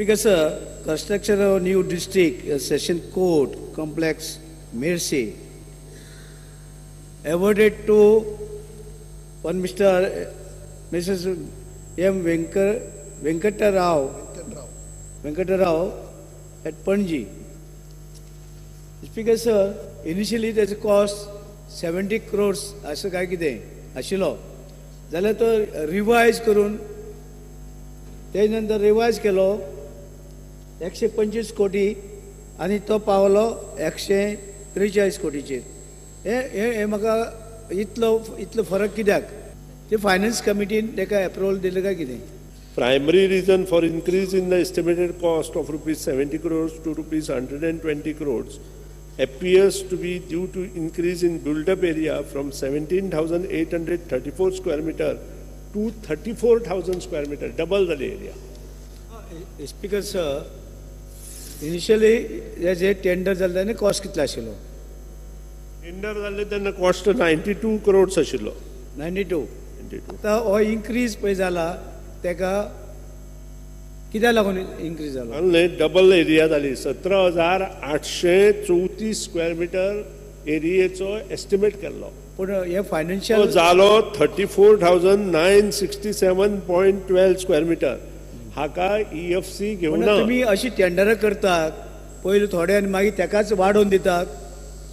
Speaker sir, construction of new district uh, session court complex Mercy awarded to one Mr. Mrs. M. Venkar, Venkata Rao, Venkata Rao at Panji. Speaker sir, initially त्याचं cost seventy crores असं काय कितें आशिल्लो जाल्यार तो revise करून ते नंतर रिवायज केलो एकशे पंचवीस कोटी आणि तो पावलो एकशे त्रेचाळीस कोटीचेर. हे हे हे म्हाका इतलो इतलो फरक कित्याक? ते फायनान्स कमिटीन तेका एप्रुवल दिलें काय कितें? Primary reason for increase in the estimated cost of rupees seventy crores to rupees hundred and twenty crores appears to be due to increase in buildup area from seventeen thousand eight hundred thirty four square metre to thirty four thousand square metre double जाले area speaker sir initially जे tender जाल्ले तेन्ना cost कितलो आशिल्लो tender जाल्ले तेन्ना cost 92 crores आशिल्लो ninety two 92 आतां हो इन्क्रीज पळय जाला तेका कित्याक लागून इन्क्रीज जालो जाल्ले डबल एरिया जाली सतरा हजार आठशे चवतीस स्क्वेअर मिटर एरियेचो एस्टिमेट केल्लो पूण हे फायनान्शियल जालो thirty four thousand nine sixty seven point twelve square metre हाका ई एफ सी घेवना तुमी अशी टेंडरां करतात पयलीं थोडे आनी मागीर तेकाच वाडोवन दितात.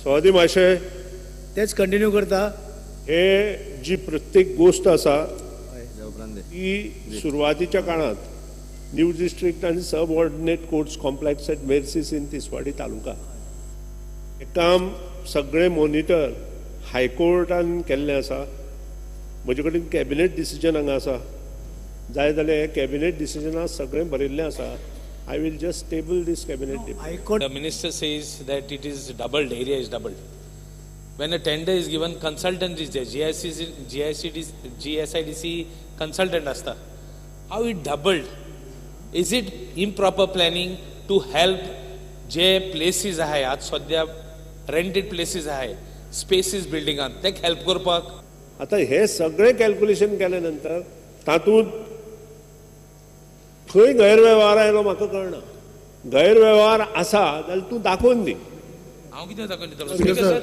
सवादी मातशें तेच कंटिन्यू करता? हे जी प्रत्येक गोष्ट आसा ती सुरवातीच्या काळात न्यू डिस्ट्रिक्ट आनी subordinate courts complex at Merces in Tiswadi taluka हे काम सगळे मॉनिटर हायकोर्टान केल्लें आसा म्हजे कडेन कॅबिनेट डिसिजन हांगा आसा जाय जाल्यार कॅबिनेट डिसिजनां सगळें बरयल्लें आसा. I will just table this cabinet minister says that it is doubled area is doubled when a tender is given consultant is G I C G I C D G S I D C consultant आसता how it doubled is it improper planning to help जे places आहाय आज सध्या rented places आहाय spaces बिल्डिंगान ते help करपाक? आता हे सगळे कॅल्क्युलेशन केल्या नंतर तातूंत खंय गैरवेव्हार आयलो म्हाका कळना. गैरवेव्हार आसा जाल्यार तूं दाखोवन दी. हांव कितें दाखोवन सर.